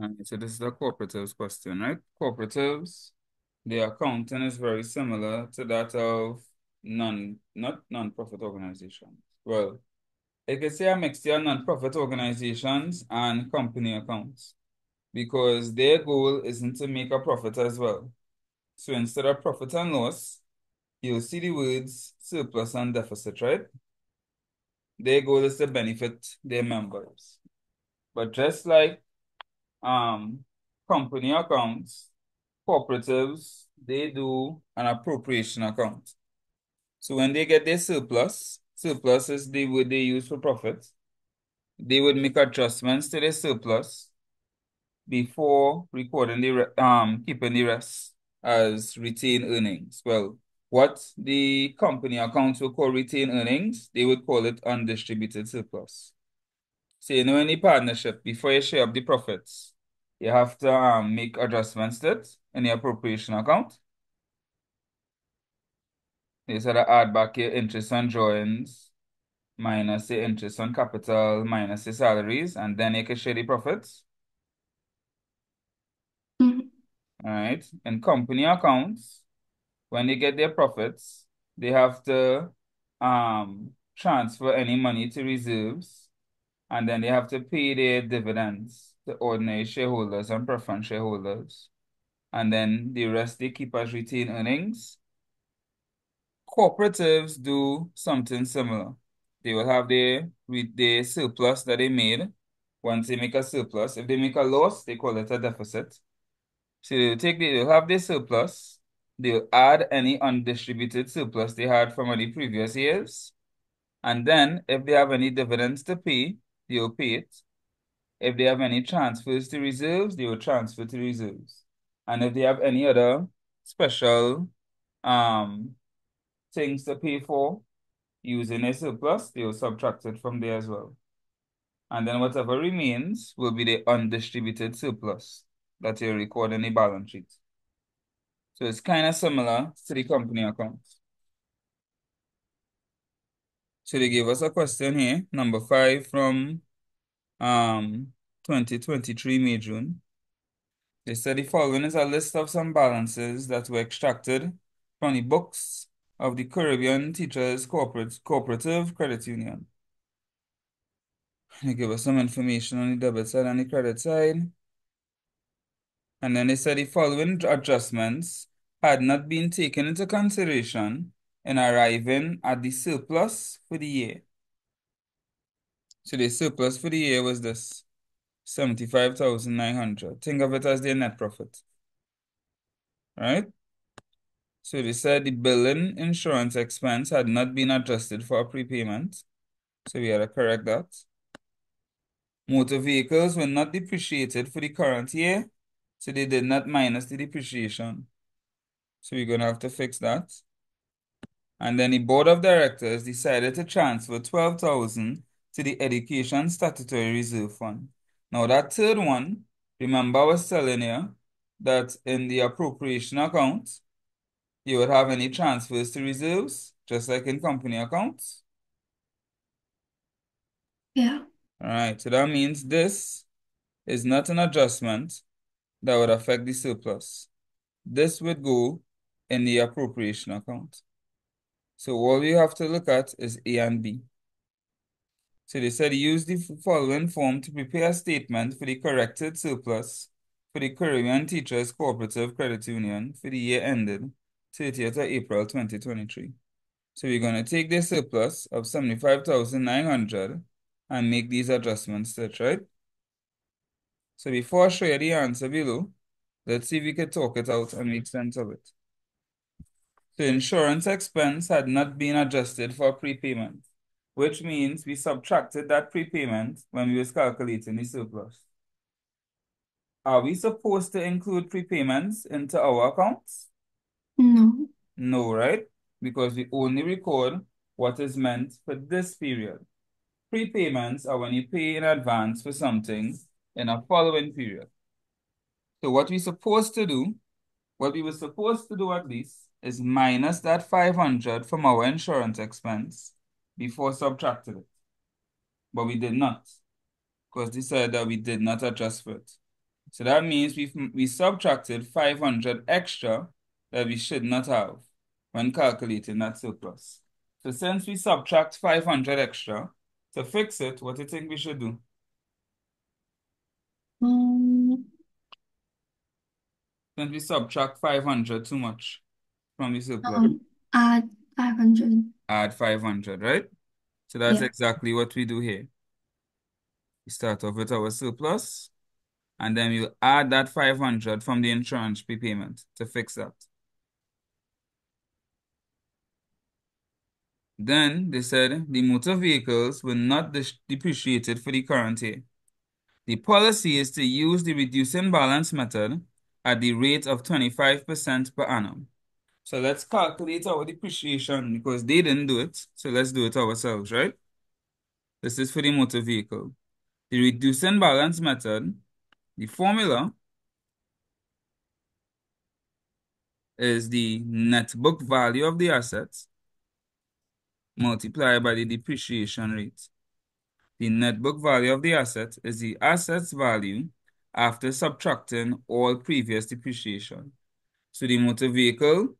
Alright, so this is the cooperatives question, right? Cooperatives, the accounting is very similar to that of non, not non-profit organizations. Well, I could say a mixture of non-profit organizations and company accounts because their goal isn't to make a profit as well. So instead of profit and loss, you'll see the words surplus and deficit, right? Their goal is to benefit their members. But just like um company accounts, cooperatives, they do an appropriation account. So when they get their surplus, surplus is the word they use for profit, they would make adjustments to their surplus before recording the um keeping the rest as retained earnings. Well, what the company accounts will call retained earnings, they would call it undistributed surplus. So you know any partnership, before you share up the profits, you have to um, make adjustments to it in the appropriation account. You of add back your interest on drawings, minus the interest on capital, minus the salaries, and then you can share the profits. Mhm. All right. In company accounts, when they get their profits, they have to um transfer any money to reserves, and then they have to pay their dividends to ordinary shareholders and preference shareholders. And then the rest they keep as retained earnings. Cooperatives do something similar. They will have their their surplus that they made. Once they make a surplus, if they make a loss, they call it a deficit. So they'll take the, they'll have their surplus, they'll add any undistributed surplus they had from any previous years. And then if they have any dividends to pay, they'll pay it. If they have any transfers to reserves, they will transfer to reserves. And if they have any other special um things to pay for using a surplus, they will subtract it from there as well. And then whatever remains will be the undistributed surplus that you record in the balance sheet. So it's kind of similar to the company accounts. So they gave us a question here, number five from um 2023 May June. They said the following is a list of some balances that were extracted from the books of the Caribbean Teachers Corporate Cooperative Credit Union. They give us some information on the debit side and the credit side. And then they said the following adjustments had not been taken into consideration in arriving at the surplus for the year. So the surplus for the year was this 75,900. Think of it as their net profit. Right? So they said the billing insurance expense had not been adjusted for a prepayment. So we had to correct that. Motor vehicles were not depreciated for the current year. So they did not minus the depreciation. So we're going to have to fix that. And then the board of directors decided to transfer 12,000 to the education statutory reserve fund. Now that third one, remember I was telling you that in the appropriation account, you would have any transfers to reserves, just like in company accounts. Yeah. All right, so that means this is not an adjustment that would affect the surplus. This would go in the appropriation account. So all we have to look at is A and B. So they said use the following form to prepare a statement for the corrected surplus for the Caribbean Teachers Cooperative Credit Union for the year ended 30th of April 2023. So we're going to take the surplus of 75,900 and make these adjustments to it, right? So before I show you the answer below, let's see if we can talk it out and make sense of it. The insurance expense had not been adjusted for prepayment, which means we subtracted that prepayment when we was calculating the surplus. Are we supposed to include prepayments into our accounts? No. No, right? Because we only record what is meant for this period. Prepayments are when you pay in advance for something in a following period. So what we're supposed to do, what we were supposed to do at least, is minus that 500 from our insurance expense before subtracting it. But we did not, because they said that we did not adjust for it. So that means we we subtracted 500 extra that we should not have when calculating that surplus. So since we subtract 500 extra, to fix it, what do you think we should do? Um, Since we subtract 500 too much from the surplus. um, add 500. Add 500, right? So that's Yeah. exactly what we do here. We start off with our surplus, and then you add that 500 from the insurance prepayment to fix that. Then they said the motor vehicles were not depreciated for the current year. The policy is to use the reducing balance method at the rate of 25% per annum. So let's calculate our depreciation because they didn't do it. So let's do it ourselves, right? This is for the motor vehicle. The reducing balance method, the formula is the net book value of the assets multiplied by the depreciation rate. The net book value of the asset is the asset's value after subtracting all previous depreciation. So the motor vehicle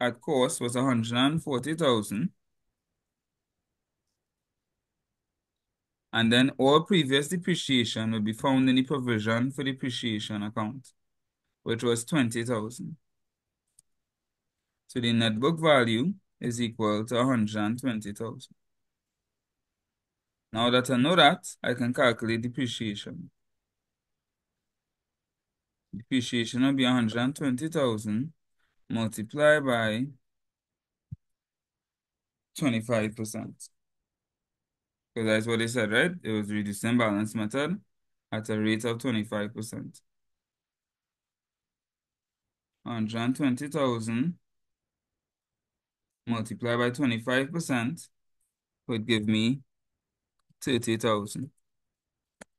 at cost was 140,000. And then all previous depreciation will be found in the provision for depreciation account, which was 20,000. So the net book value is equal to 120,000. Now that I know that, I can calculate depreciation. Depreciation will be 120,000 multiplied by 25%. Because that's what they said, right? It was reducing balance method at a rate of 25%. 120,000 multiplied by 25% would give me 30,000.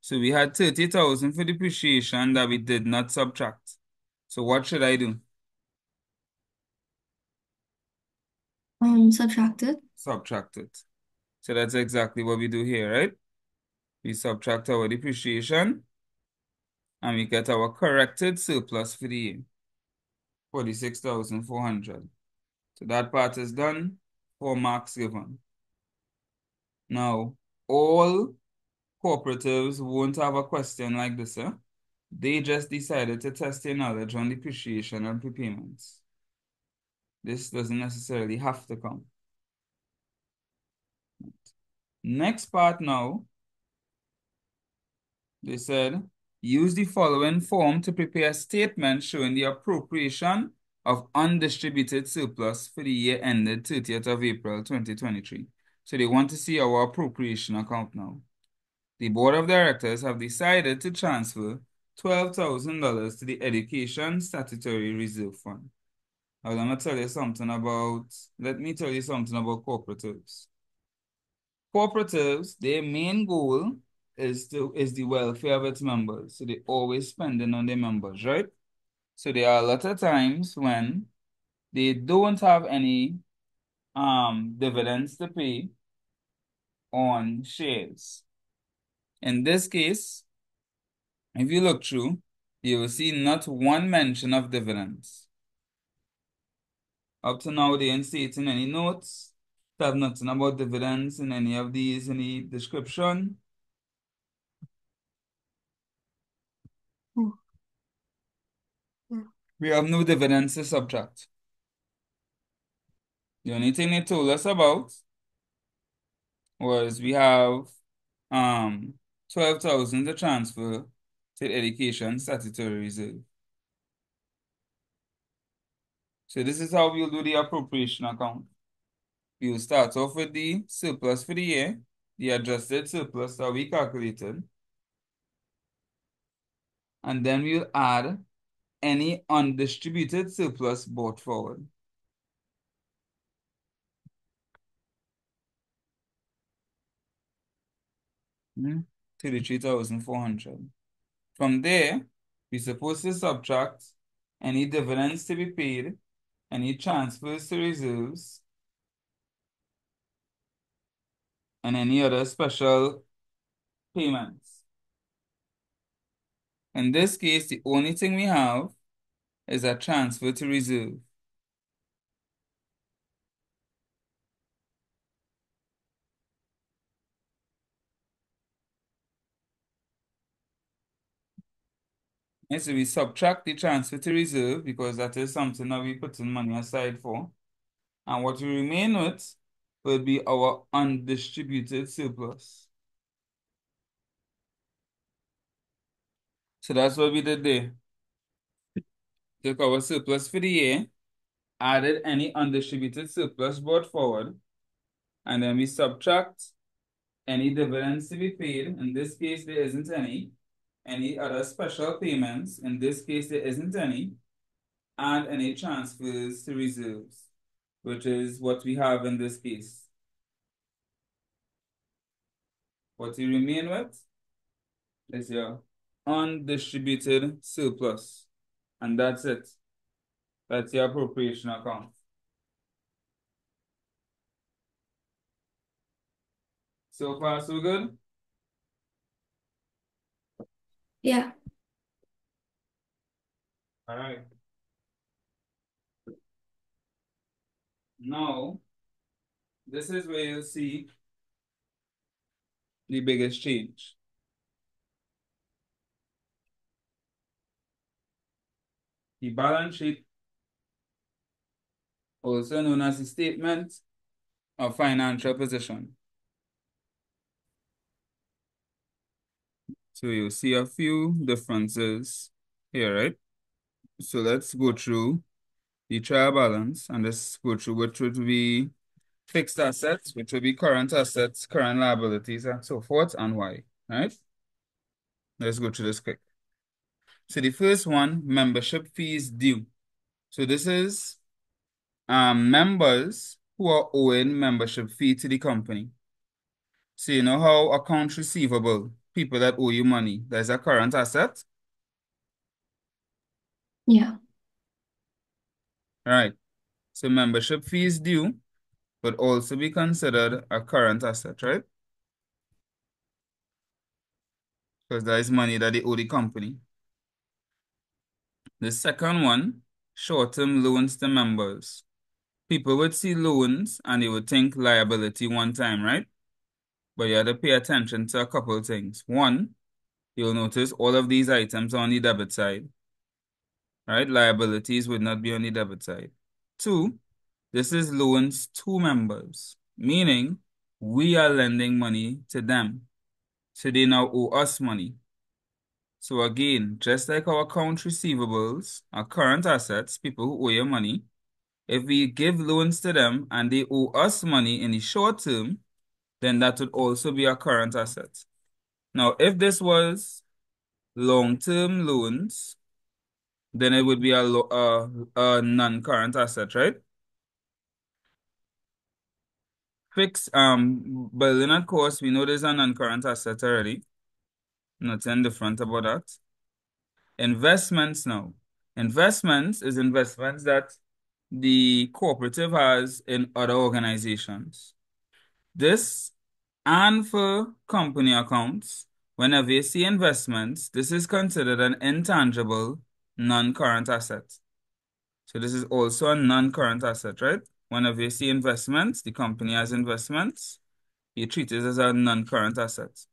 So we had 30,000 for depreciation that we did not subtract. So what should I do? Um, subtracted. Subtracted. So that's exactly what we do here, right? We subtract our depreciation and we get our corrected surplus for the year. 46,400. So that part is done. Four marks given. Now, all cooperatives won't have a question like this. Eh? They just decided to test their knowledge on depreciation and prepayments. This doesn't necessarily have to come. Next part now, they said, use the following form to prepare a statement showing the appropriation of undistributed surplus for the year ended 30th of April 2023. So they want to see our appropriation account now. The board of directors have decided to transfer $12,000 to the Education Statutory Reserve Fund. I'm going to tell you something about, let me tell you something about cooperatives. Cooperatives, their main goal is to is the welfare of its members. So they always spending on their members, right? So there are a lot of times when they don't have any um dividends to pay on shares. In this case, if you look through, you will see not one mention of dividends. Up to now, they ain't stating any notes. They have nothing about dividends in any of these in the description. We have no dividends to subtract. The only thing they told us about was we have um 12,000 to transfer to Education Statutory Reserve. So this is how we'll do the appropriation account. We'll start off with the surplus for the year, the adjusted surplus that we calculated. And then we'll add any undistributed surplus brought forward. Hmm, 33,400. From there, we're supposed to subtract any dividends to be paid, any transfers to reserves, and any other special payments. In this case, the only thing we have is a transfer to reserve. And so we subtract the transfer to reserve because that is something that we put in money aside for. And what we remain with will be our undistributed surplus. So that's what we did there. Took our surplus for the year, added any undistributed surplus brought forward, and then we subtract any dividends to be paid. In this case, there isn't any. Any other special payments. In this case, there isn't any. And any transfers to reserves, which is what we have in this case. What you remain with is your undistributed surplus. And that's it. That's your appropriation account. So far, so good? Yeah. All right. Now, this is where you'll see the biggest change. The balance sheet, also known as the statement of financial position. So you'll see a few differences here, right? So let's go through the trial balance and let's go through which would be fixed assets, which would be current assets, current liabilities, and so forth, and why, right? Let's go through this quick. So the first one, membership fees due. So this is um, members who are owing membership fee to the company. So you know how accounts receivable, people that owe you money, there's a current asset? Yeah. Right. So membership fees due would also be considered a current asset, right? Because that is money that they owe the company. The second one, short-term loans to members. People would see loans and they would think liability one time, right? But you have to pay attention to a couple things. One, you'll notice all of these items are on the debit side, right? Liabilities would not be on the debit side. Two, this is loans to members, meaning we are lending money to them. So they now owe us money. So again, just like our account receivables, our current assets, people who owe you money, if we give loans to them and they owe us money in the short term, then that would also be a current asset. Now, if this was long-term loans, then it would be a, a, a non-current asset, right? Fixed um building at cost, we know there's a non-current asset already. Nothing different about that. Investments now. Investments is investments that the cooperative has in other organizations. This and for company accounts, whenever you see investments, this is considered an intangible non-current asset. So this is also a non-current asset, right? Whenever you see investments, the company has investments, you treat it as a non-current asset.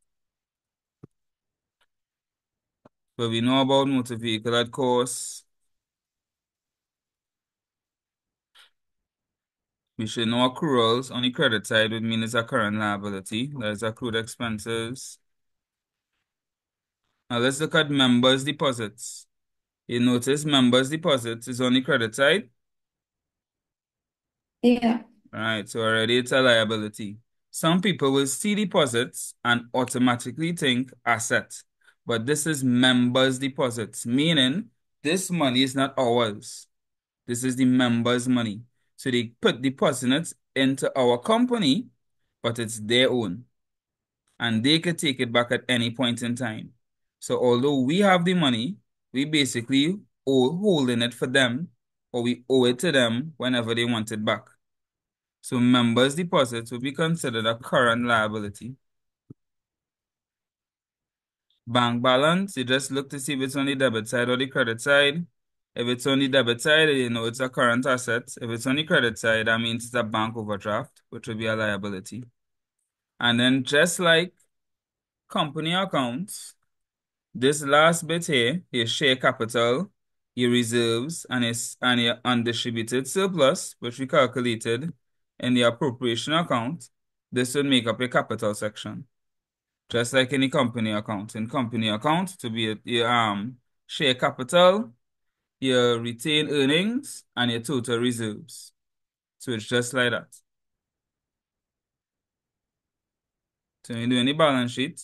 But we know about motor vehicle at cost. We should know accruals on the credit side would mean it's a current liability. There's accrued expenses. Now let's look at members' deposits. You notice members' deposits is on the credit side? Yeah. All right, so already it's a liability. Some people will see deposits and automatically think asset, but this is members' deposits, meaning this money is not ours. This is the members' money. So they put deposits into our company, but it's their own. And they could take it back at any point in time. So although we have the money, we basically owe holding it for them, or we owe it to them whenever they want it back. So members' deposits will be considered a current liability. bank balance, you just look to see if it's on the debit side or the credit side. If it's on the debit side, you know it's a current asset. If it's on the credit side, that means it's a bank overdraft, which will be a liability. And then just like company accounts, this last bit here, your share capital, your reserves, and, your, and your undistributed surplus, which we calculated in the appropriation account, this would make up your capital section. Just like any company account. In company account, to be your um share capital, your retained earnings, and your total reserves. So it's just like that. So when you do any balance sheet,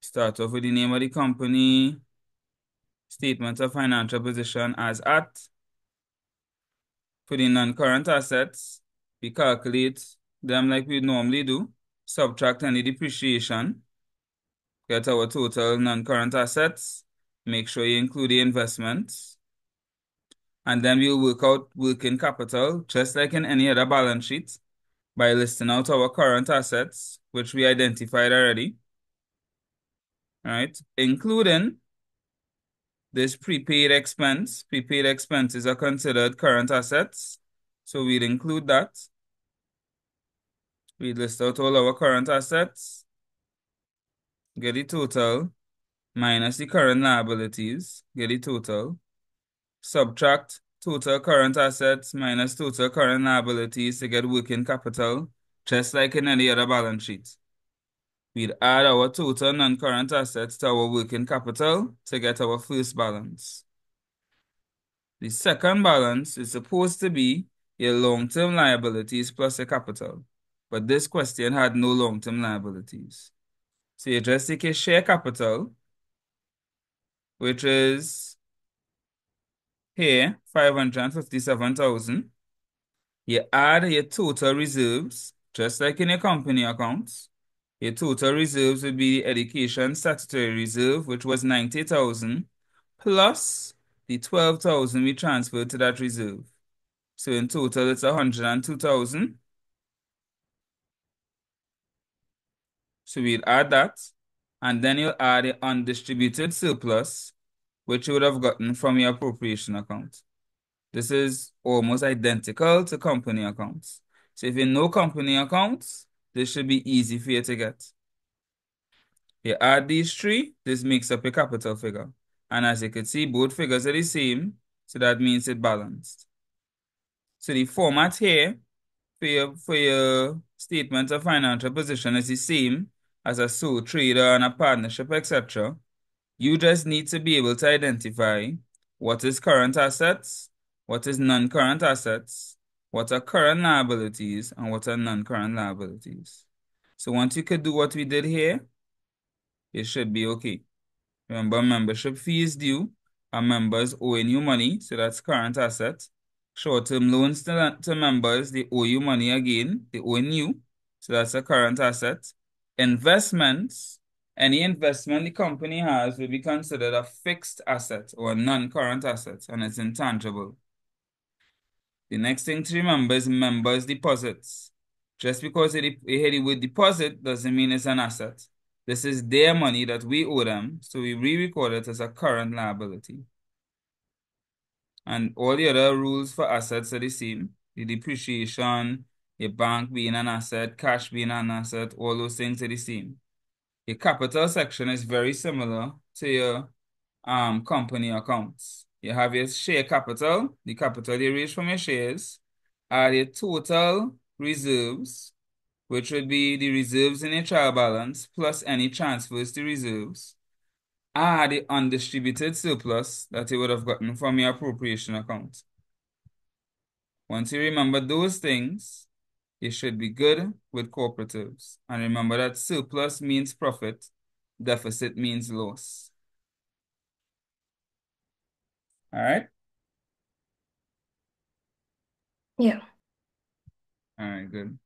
start off with the name of the company, statement of financial position as at. For the non-current assets, we calculate them like we normally do, subtract any depreciation, get our total non-current assets, make sure you include the investments, and then we'll work out working capital, just like in any other balance sheet, by listing out our current assets, which we identified already, right? Including this prepaid expense. Prepaid expenses are considered current assets, so we'd include that. We list out all our current assets, get the total, minus the current liabilities, get the total, subtract total current assets minus total current liabilities to get working capital, just like in any other balance sheet. We'd add our total non-current assets to our working capital to get our first balance. The second balance is supposed to be your long-term liabilities plus your capital. But this question had no long-term liabilities. So you just take your share capital, which is here, 557,000. You add your total reserves, just like in your company accounts. Your total reserves would be the education statutory reserve, which was 90,000, plus the 12,000 we transferred to that reserve. So in total, it's 102,000. So we'll add that, and then you'll add the undistributed surplus, which you would have gotten from your appropriation account. This is almost identical to company accounts. So if you know company accounts, this should be easy for you to get. You add these three, this makes up a capital figure. And as you can see, both figures are the same, so that means it balanced. So the format here for your, for your statement of financial position is the same as a sole trader and a partnership, etc. You just need to be able to identify what is current assets, what is non-current assets, what are current liabilities, and what are non-current liabilities. So once you could do what we did here, it should be okay. Remember, membership fee is due, and members owing you money, so that's current assets. Short-term loans to, to members, they owe you money again, they owe you, so that's a current asset. Investments, any investment the company has will be considered a fixed asset or non-current asset, and it's intangible. The next thing to remember is members' deposits. Just because hit it with deposit doesn't mean it's an asset. This is their money that we owe them, so we re-record it as a current liability. And all the other rules for assets are the same. The depreciation, your bank being an asset, cash being an asset, all those things are the same. Your capital section is very similar to your um, company accounts. You have your share capital, the capital you raise from your shares, are your total reserves, which would be the reserves in your trial balance plus any transfers to reserves, are the undistributed surplus that you would have gotten from your appropriation account. Once you remember those things, you should be good with cooperatives. And remember that surplus means profit, deficit means loss. All right? Yeah. All right, good.